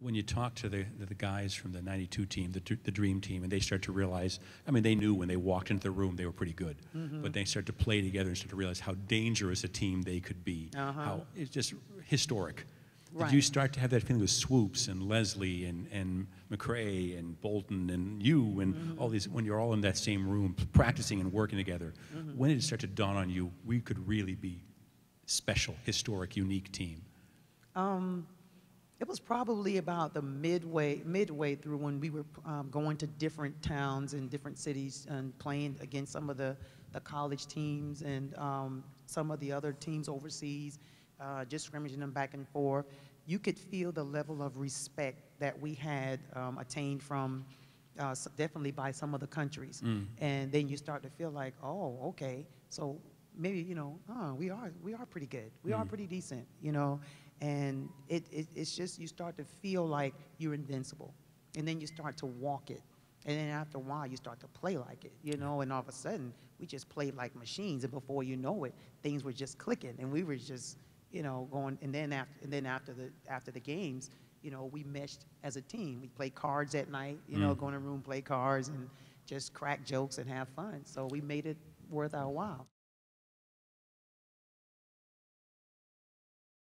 when you talk to the, the guys from the 92 team, the, the dream team, and they start to realize, I mean, they knew when they walked into the room they were pretty good, but they start to play together and start to realize how dangerous a team they could be. Uh-huh. How it's just historic. Did you start to have that feeling with Swoopes and Leslie and, and McCray and Bolton and you and Mm-hmm. all these, when you're all in that same room practicing and working together, Mm-hmm. when did it start to dawn on you we could really be special, historic, unique team? Um, it was probably about the midway midway through when we were um, going to different towns and different cities and playing against some of the, the college teams and um, some of the other teams overseas, uh, just scrimmaging them back and forth. You could feel the level of respect that we had um, attained from uh, definitely by some of the countries. And then you start to feel like, oh, okay, so maybe you know, oh, we are we are pretty good. We are mm. pretty decent, you know. And it, it it's just you start to feel like you're invincible, and then you start to walk it. And then after a while, you start to play like it, you know. And all of a sudden, we just played like machines. And before you know it, things were just clicking, and we were just, you know, going. And then after, and then after the after the games, you know, we meshed as a team. We played cards at night, you know, mm. go in a room, play cards, and just crack jokes and have fun. So we made it worth our while.